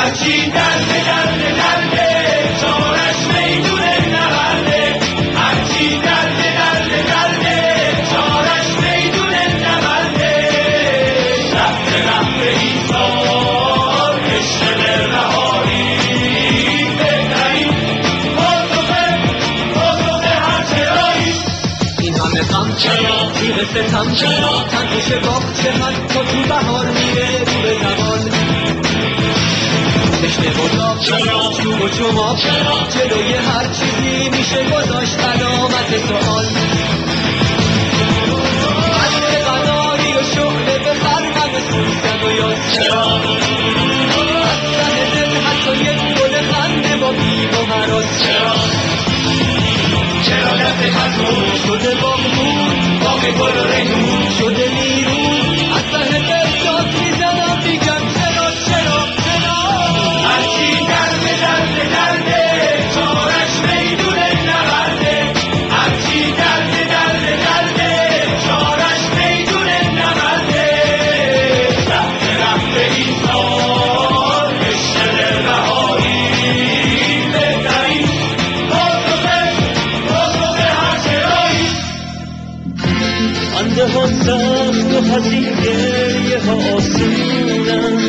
هرچی درده درده درده چارش می‌دونه نبرده. هرچی درده درده درده چارش می‌دونه نبرده. رفت رفت این سال عشق برهاری بهترین پاسخ پاسخ هر چرایی. این همه غم چرا؟ تیغ ستم چرا؟ تنگوش باغ چه حد تو تو بهار میره رو به چرا چوب و چماق چرا جلوی هر چیزی میشه گذاشت علامت سوال عطر قناری و شعله به خرمن سوزن و یاد چرا از دل حتی یک گل خنده با بیم و حراس چرا چرا دست خزون شده باغبون باغ گل سخت و حزین گریه ها آسونن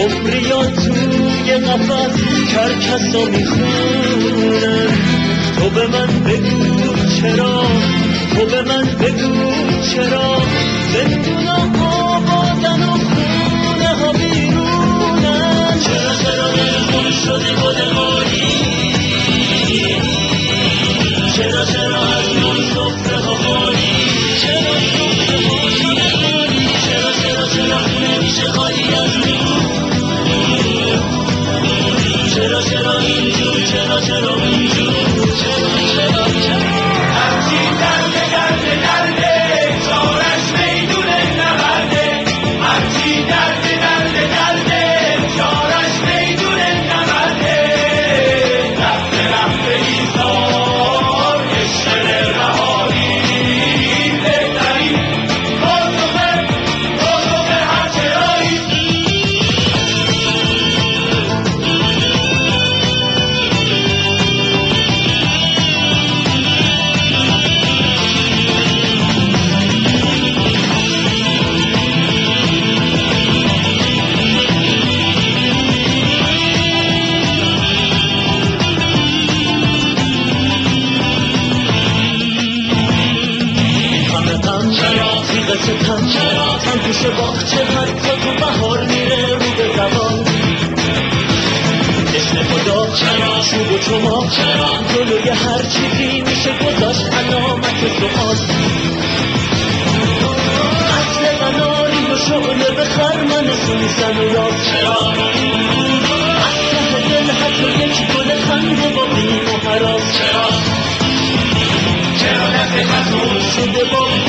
عمریا توی قفص کرکسا می‌خونن تو به من بگو چرا؟ تو به من بگو چرا؟ زندونا غم چرا؟ تیغ ستم چرا؟ تن توش باغچه حتی تو بهار میره رو به زبان. اسم خدا چرا؟ چوب و چماق چرا؟ جلوی هر چیزی میشه گذاشت علامت سوال. اصل قناری و شعله به خرمن سوزن و یاد چرا؟ ته دل حتی یک گل خنده با بیم و حراس چرا؟ چرا دست خزون شده با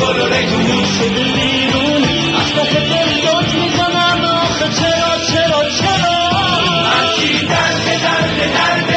گلوله جنون شدی بیرون از پس دل داد می‌زنم آخه چرا چرا چرا من چی درد درد